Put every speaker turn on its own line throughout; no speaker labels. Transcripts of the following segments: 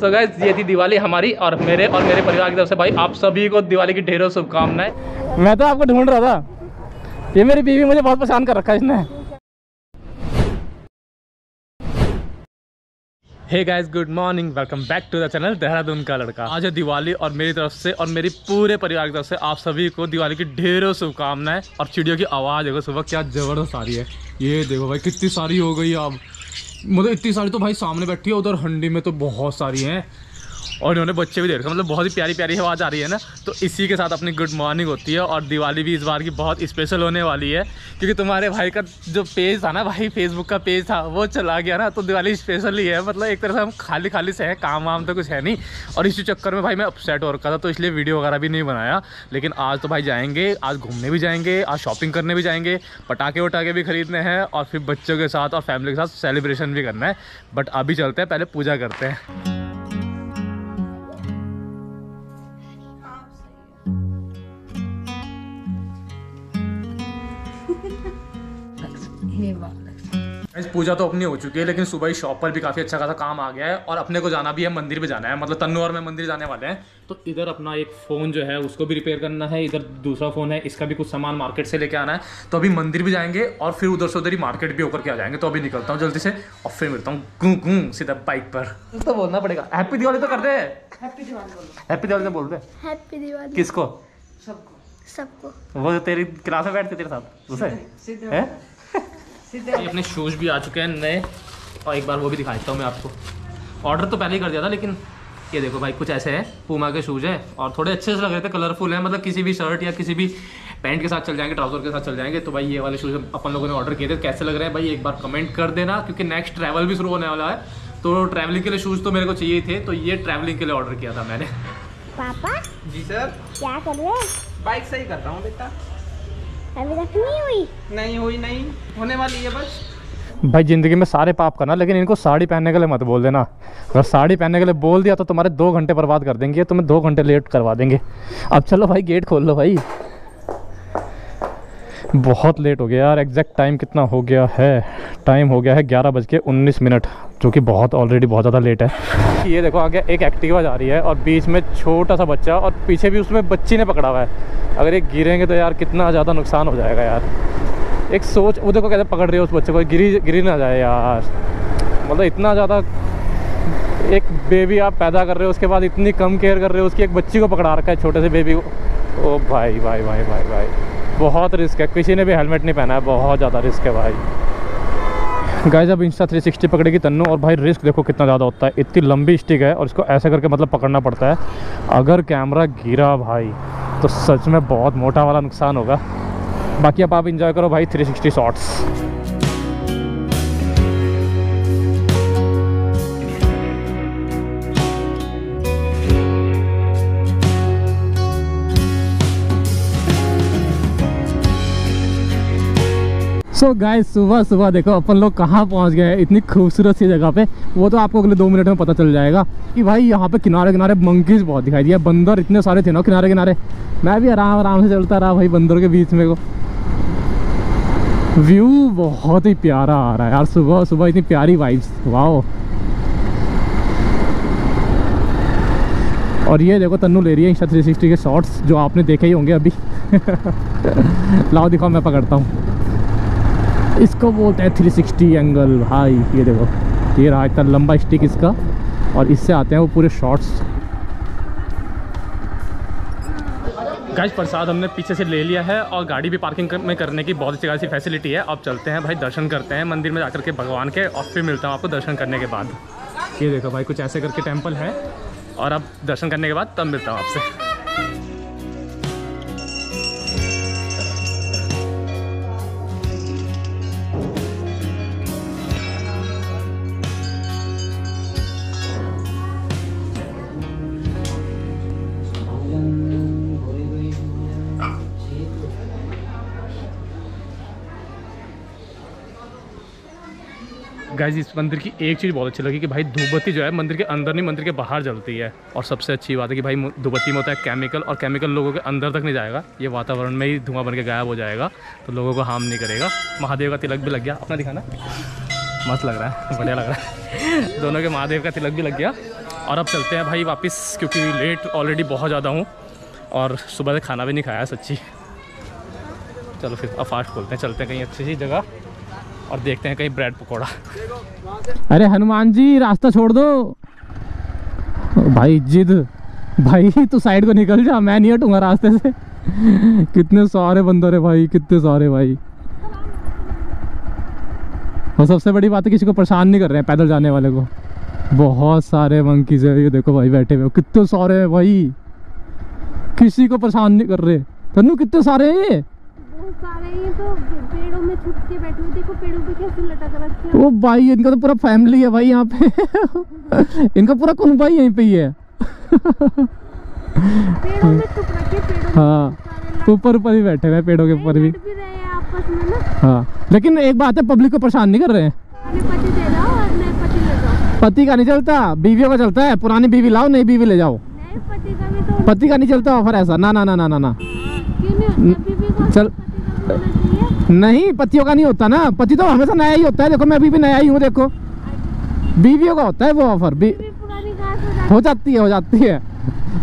So guys ये थी दिवाली हमारी और मेरे और मेरे परिवार की तरफ़ से भाई आप सभी को दिवाली की ढेरों शुभकामनाएँ।
मैं तो आपको ढूंढ रहा था। ये मेरी बीवी मुझे बहुत परेशान कर रखा है इसने।
Hey guys good morning welcome back to the channel Dehradun का लड़का आज है दिवाली और मेरी तरफ़ से और मेरी पूरे परिवार की तरफ़ से आप सभी को दिवाली की ढेरों शुभकामनाएँ और चिड़ियों की आवाज़ देखो सुबह क्या ज़बरदस्त आ रही है। ये देखो भाई कितनी सारी हो गई अब। मतलब इतनी सारी तो भाई सामने बैठी है, उधर हंडी में तो बहुत सारी हैं। और इन्होंने बच्चे भी देख रखे मतलब बहुत ही प्यारी प्यारी आवाज़ आ रही है ना? तो इसी के साथ अपनी गुड मॉर्निंग होती है और दिवाली भी इस बार की बहुत स्पेशल होने वाली है। क्योंकि तुम्हारे भाई का जो पेज था ना भाई फेसबुक का पेज था, वो चला गया ना तो दिवाली स्पेशल ही है। मतलब एक तरह से हम खाली खाली से हैं, काम वाम तो कुछ है नहीं। और इसी चक्कर में भाई मैं अपसेट हो रखा था तो इसलिए वीडियो वगैरह भी नहीं बनाया। लेकिन आज तो भाई जाएँगे, आज घूमने भी जाएँगे, आज शॉपिंग करने भी जाएँगे, पटाखे वटाखे भी खरीदने हैं और फिर बच्चों के साथ और फैमिली के साथ सेलिब्रेशन भी करना है। बट अभी चलते हैं, पहले पूजा करते हैं।
हे
पूजा तो अपनी हो चुकी है लेकिन सुबह ही शॉप पर भी काफ़ी अच्छा खासा काम आ गया है और अपने को जाना भी है मंदिर पे जाना है। मतलब तन्नू और मैं मंदिर जाने वाले हैं। तो इधर अपना एक फ़ोन जो है उसको भी रिपेयर करना है। इधर दूसरा फ़ोन है इसका भी कुछ सामान मार्केट से लेके आना है। तो अभी मंदिर भी जाएँगे और फिर उधर से उधर ही मार्केट भी होकर के आ जाएँगे। तो अभी निकलता हूँ जल्दी से और फिर मिलता हूँ। गूँ गूँ सीधा बाइक पर। तो बोलना पड़ेगा। हैप्पी दिवाली तो कर दे।
हैप्पी दिवाली बोलो।
हैप्पी दिवाली तो बोल दे
हैप्पी दिवाली
किसको?
सबको।
सबको।
वो तेरी क्लास में बैठते तेरे साथ उसे
सीधे
है? अपने शूज़ भी आ चुके हैं नए और एक बार वो भी दिखा देता हूँ मैं आपको। ऑर्डर तो पहले ही कर दिया था लेकिन ये देखो भाई कुछ ऐसे हैं पूमा के शूज़ हैं और थोड़े अच्छे से लग रहे थे कलरफुल हैं मतलब किसी भी शर्ट या किसी भी पैंट के साथ चल जाएँगे ट्राउज़र के साथ चल जाएँगे तो भाई ये वाले शूज़ अपन लोगों ने ऑर्डर किए थे कैसे लग रहे हैं भाई एक बार कमेंट कर देना क्योंकि नेक्स्ट ट्रैवल भी शुरू होने वाला है तो ट्रैवलिंग के लिए शूज़ तो मेरे को चाहिए थे तो ये ट्रैवलिंग के लिए ऑर्डर किया था मैंने।
पापा?
जी सर
क्या कर रहे हैं?
बाइक सही कर रहा हूँ बेटा।
अभी तक नहीं हुई।
नहीं हुई नहीं होने वाली है बस।
भाई ज़िंदगी में सारे पाप करना लेकिन इनको साड़ी पहनने के लिए मत बोल देना। अगर साड़ी पहनने के लिए बोल दिया तो तुम्हारे दो घंटे बर्बाद कर देंगे तुम्हें दो घंटे लेट करवा देंगे। अब चलो भाई गेट खोल लो भाई। बहुत लेट हो गया यार। एग्जैक्ट टाइम कितना हो गया है? टाइम हो गया है ग्यारह बज के उन्नीस मिनट, जो कि बहुत ऑलरेडी बहुत ज़्यादा लेट है। ये देखो, आगे एक एक्टिवा जा रही है और बीच में छोटा सा बच्चा और पीछे भी उसमें बच्ची ने पकड़ा हुआ है। अगर ये गिरेंगे तो यार कितना ज़्यादा नुकसान हो जाएगा यार। एक सोच, वो देखो कैसे पकड़ रही है उस बच्चे को। गिरी गिरी ना जाए यार। मतलब इतना ज़्यादा एक बेबी आप पैदा कर रहे हो, उसके बाद इतनी कम केयर कर रहे हो, उसकी एक बच्ची को पकड़ा रखा है, छोटे से बेबी को। ओ भाई भाई भाई भाई भाई। बहुत रिस्क है। किसी ने भी हेलमेट नहीं पहना है। बहुत ज़्यादा रिस्क है भाई। गाय जब इंस्टा 360 पकड़ेगी तन्नू और भाई रिस्क देखो कितना ज़्यादा होता है। इतनी लंबी स्टिक है और इसको ऐसे करके मतलब पकड़ना पड़ता है। अगर कैमरा गिरा भाई तो सच में बहुत मोटा वाला नुकसान होगा। बाकी अब आप इंजॉय करो भाई 360 शॉट्स सो so गाय सुबह सुबह देखो, अपन लोग कहाँ पहुँच गए इतनी खूबसूरत सी जगह पे। वो तो आपको अगले दो मिनट में पता चल जाएगा कि भाई यहाँ पे किनारे किनारे मंकीज बहुत दिखाई दिया बंदर इतने सारे थे ना किनारे किनारे। मैं भी आराम आराम से चलता रहा भाई बंदरों के बीच में को। व्यू बहुत ही प्यारा आ रहा है यार। सुबह सुबह इतनी प्यारी वाइब्स वाओ और ये देखो, तन्नू ले रही है इंस्टा थ्री के शॉट्स जो आपने देखे ही होंगे अभी। लाओ दिखाओ, मैं पकड़ता हूँ। इसको बोलते हैं 360 एंगल भाई ये देखो ये रहा इतना लंबा स्टिक इसका और इससे आते हैं वो पूरे शॉट्स
गाइस प्रसाद हमने पीछे से ले लिया है और गाड़ी भी पार्किंग कर- में करने की बहुत अच्छी खासी फैसिलिटी है। अब चलते हैं भाई दर्शन करते हैं मंदिर में जाकर के भगवान के और फिर मिलता हूँ आपको दर्शन करने के बाद। ये देखो भाई कुछ ऐसे करके टेंपल है। और अब दर्शन करने के बाद तब मिलता हूँ आपसे। गाइज़ इस मंदिर की एक चीज़ बहुत अच्छी लगी कि भाई धूपबत्ती जो है, मंदिर के अंदर नहीं, मंदिर के बाहर जलती है। और सबसे अच्छी बात है कि भाई धूपबत्ती में होता है केमिकल और केमिकल लोगों के अंदर तक नहीं जाएगा। ये वातावरण में ही धुआँ बन के गायब हो जाएगा तो लोगों को हार्म नहीं करेगा। महादेव का तिलक भी लग गया। अपना दिखाना। मस्त लग रहा है। बढ़िया लग रहा है। दोनों के महादेव का तिलक भी लग गया। और अब चलते हैं भाई वापस, क्योंकि लेट ऑलरेडी बहुत ज़्यादा हूँ। और सुबह से खाना भी नहीं खाया, सच्ची। चलो फिर, अब फास्ट खोलते हैं। चलते हैं कहीं अच्छी सी जगह। और देखते हैं कहीं ब्रेड पकौड़ा।
अरे हनुमान जी, रास्ता छोड़ दो। भाई जिद। भाई, तू साइड को निकल जा, मैं नहीं हटूँगा रास्ते से। कितने सारे बंदर है भाई, कितने सारे भाई। और सबसे बड़ी बात है, किसी को परेशान नहीं कर रहे हैं पैदल जाने वाले को। बहुत सारे मंकीज है, ये देखो भाई बैठे हुए। कितने सारे हैं भाई। किसी को परेशान नहीं कर रहे। तन्नू, कितने सारे हैं ये?
तो पेड़ों में छुप के बैठे हुए देखो पेड़ों पे कैसे लटक रखे हैं
ओ भाई इनका तो पूरा फैमिली है भाई यहाँ पे। इनका पूरा कुनबा ही यहीं पे ही है।
पेड़ों में छुप रखे पेड़ों
हाँ ऊपर ऊपर ही बैठे हुए हैं पेड़ों के ऊपर भी।
हैं आपस में ना।
हाँ लेकिन एक बात है पब्लिक को परेशान नहीं कर रहे हैं।
पति
का नहीं चलता बीवियों का चलता है पुरानी बीवी लाओ नई बीवी ले जाओ।
पति का तो
पति का नहीं चलता ऑफ़र ऐसा ना ना ना ना ना ना।
को
चल नहीं पतियों का नहीं होता ना। पति तो हमेशा नया ही होता है। देखो मैं अभी भी नया ही हूँ देखो। बीवियों का होता है वो ऑफ़र बी
बीवी पुरानी घास हो
हो जाती है हो जाती है।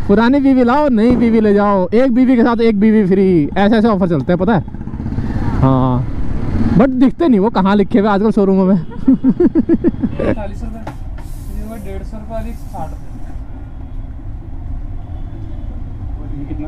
पुरानी बीवी लाओ नई बीवी ले जाओ। एक बीवी के साथ एक बीवी फ्री ऐसे ऐसे ऑफ़र चलते हैं पता है? हाँ। बट दिखते नहीं वो कहाँ लिखे हुए आजकल शोरूमों में।
कितना?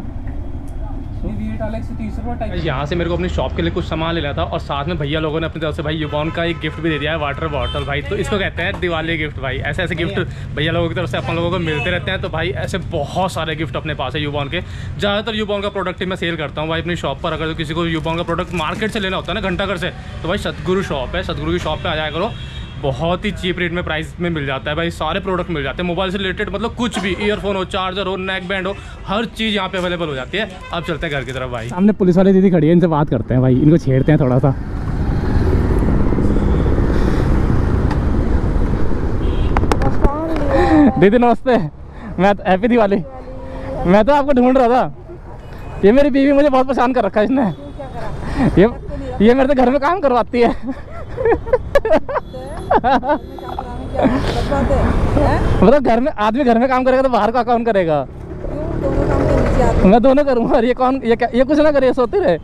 यहाँ से मेरे को अपनी शॉप के लिए कुछ सामान लेना था और साथ में भैया लोगों ने अपनी तरफ़ से, भाई युबॉन का एक गिफ्ट भी दे दिया है वाटर बॉटल भाई। तो इसको कहते हैं दिवाली गिफ्ट भाई। ऐसे ऐसे गिफ्ट भैया लोगों की तरफ़ से अपन लोगों को मिलते रहते हैं। तो भाई, ऐसे बहुत सारे गिफ्ट अपने पास है युबॉन के। ज़्यादातर युबॉन का प्रोडक्ट ही मैं सेल करता हूँ भाई अपनी शॉप पर। अगर किसी को युबॉन का प्रोडक्ट मार्केट से लेना होता है ना घंटा घर से तो भाई सतगुरु शॉप है। सतगुरु की शॉप पर आ जाया करो। बहुत ही चीप रेट में प्राइस में मिल जाता है भाई, सारे प्रोडक्ट मिल जाते हैं। मोबाइल से रिलेटेड मतलब कुछ भी ईयरफोन हो चार्जर हो नेक बैंड हो, हर चीज़ यहाँ पे अवेलेबल हो जाती है। अब चलते हैं घर की तरफ़, भाई।
सामने पुलिस वाली दीदी खड़ी है, इनसे बात करते हैं भाई। इनको छेड़ते हैं थोड़ा सा। दीदी, नमस्ते। मैं तो हैप्पी दिवाली। मैं तो आपको ढूंढ रहा था। ये मेरी बीवी मुझे बहुत परेशान कर रखा है इसने। ये ये मेरे तो घर में काम करवाती है। मतलब घर में, आदमी घर में काम करेगा तो बाहर का कौन करेगा। मैं दोनों करूँगा, और ये कौन, ये ये कुछ ना करे सोते रहे।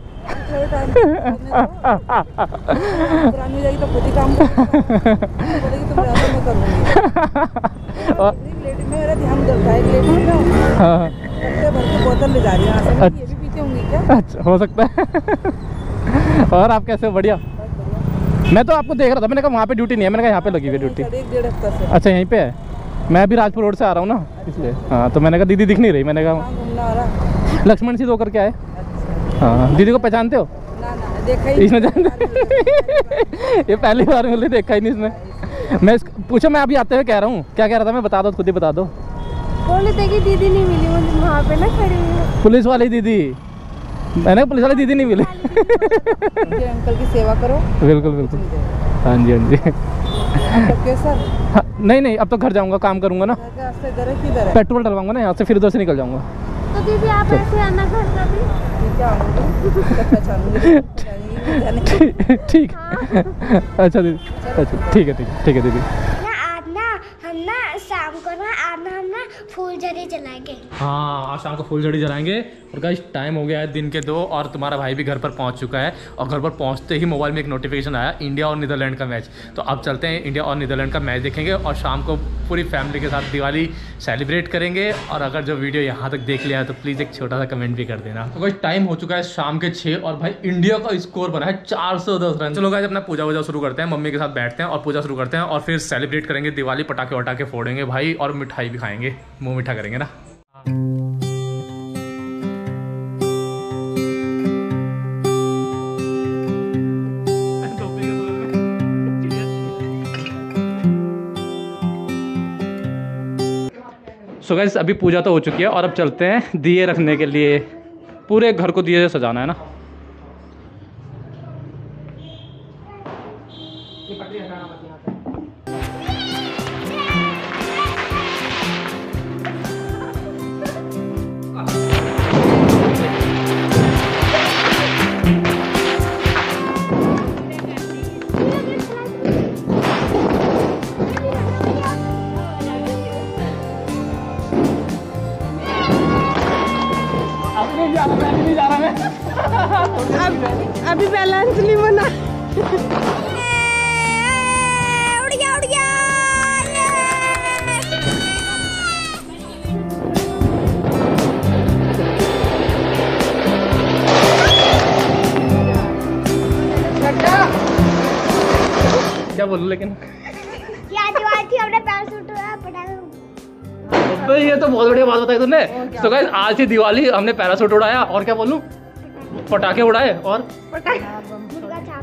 ही।
अच्छा हो सकता है। और आप कैसे बढ़िया। मैं तो आपको देख रहा था मैंने कहा वहाँ पे ड्यूटी नहीं है मैंने कहा यहाँ पे लगी हुई ड्यूटी
हफ़्ता से।
अच्छा यहीं पे है। मैं अभी राजपुर रोड से आ रहा हूँ ना इसलिए। हाँ तो मैंने कहा दीदी दिख नहीं रही। मैंने कहा लक्ष्मण सिंह होकर के आए।
अच्छा।
हाँ दीदी को पहचानते हो?
ना ना
इसने जान ये पहली बार मैंने देखा ही नहीं इसने मैं पूछो मैं अभी आते हुए कह रहा हूँ। क्या कह रहा था मैं? बता दो खुद ही बता दो।
बोले थे कि दीदी नहीं मिली मुझे वहाँ पे ना खड़ी
पुलिस वाली दीदी। मैंने पुलिस वाली दीदी नहीं मिली.
अंकल की सेवा करो।
बिल्कुल बिल्कुल। हाँ। जी हाँ जी। हाँ, नहीं नहीं अब तो घर जाऊँगा काम करूँगा ना।
है है?
पेट्रोल डलवाऊँगा ना यहाँ से फिर उधर से निकल जाऊँगा।
तो दीदी आप ऐसे आना घर कभी
ठीक है
ठीक अच्छा दीदी अच्छा ठीक है ठीक है ठीक है दीदी
ना आज ना हम ना शाम को ना आज ना हम ना फूल झड़ी चलाएँगे
हाँ आज शाम को फुल झड़ी जलाएँगे। और गाइस टाइम हो गया है दिन के दो और तुम्हारा भाई भी घर पर पहुँच चुका है। और घर पर पहुँचते ही मोबाइल में एक नोटिफिकेशन आया इंडिया और नीदरलैंड का मैच तो अब चलते हैं इंडिया और नीदरलैंड का मैच देखेंगे और शाम को पूरी फैमिली के साथ दिवाली सेलिब्रेट करेंगे। और अगर जो वीडियो यहाँ तक देख लिया है तो प्लीज़ एक छोटा सा कमेंट भी कर देना। तो गाइस टाइम हो चुका है शाम के छः और भाई इंडिया का स्कोर बना है चार सौ दस रन। चलो गाइस अपना पूजा वूजा शुरू करते हैं, मम्मी के साथ बैठते हैं और पूजा शुरू करते हैं और फिर सेलिब्रेट करेंगे दिवाली पटाखे वटाखे फोड़ेंगे भाई और मिठाई भी खाएँगे। मुँह मीठा करेंगे ना? सो so गाइस अभी पूजा तो हो चुकी है और अब चलते हैं दिए रखने के लिए। पूरे घर को दिए सजाना है ना? क्या बोलूँ लेकिन?
क्या दीवार थी? हमने पैराशूट पटाखे
अबे ये तो बहुत बढ़िया बात बताई तुमने। तो गाइस आज थी दिवाली हमने पैरासूट उड़ाया और क्या बोलूँ? पटाखे उड़ाए और?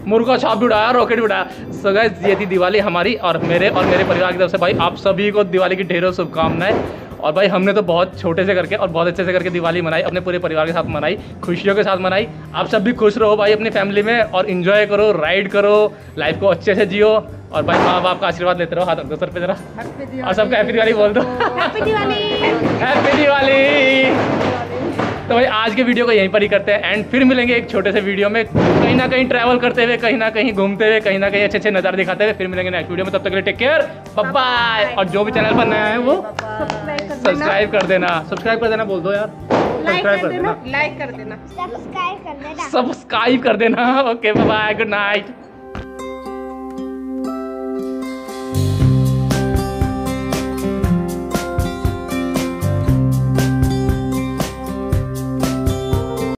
मुर्गा छाप भी उड़ाया रॉकेट भी उड़ाया। सो गाइस ये थी दिवाली हमारी और मेरे और मेरे परिवार की तरफ़ से भाई आप सभी को दिवाली की ढेरों शुभकामनाएँ। और भाई हमने तो बहुत छोटे से करके और बहुत अच्छे से करके दिवाली मनाई अपने पूरे परिवार के साथ मनाई खुशियों के साथ मनाई। आप सब भी खुश रहो भाई अपनी फैमिली में और इन्जॉय करो राइड करो लाइफ को अच्छे से जियो। और भाई माँ बाप का आशीर्वाद लेते रहो हाथ रखो सर पे जरा। और सबका हैप्पी दिवाली बोल दो।
हैप्पी दिवाली
हैप्पी दिवाली तो भाई आज के वीडियो को यहीं पर ही करते हैं। एंड फिर मिलेंगे एक छोटे से वीडियो में। कहीं ना कहीं ट्रैवल करते हुए कहीं ना कहीं घूमते हुए कहीं ना कहीं अच्छे अच्छे नज़ारे दिखाते हुए फिर मिलेंगे नेक्स्ट वीडियो में। तब तक के लिए टेक केयर बाय और जो भी चैनल पर नया है वो सब्सक्राइब कर देना। सब्सक्राइब कर देना। बोल दो यार। सब्सक्राइब कर देना।
लाइक कर देना।
सब्सक्राइब कर देना।
सब्सक्राइब कर देना। Okay bye good night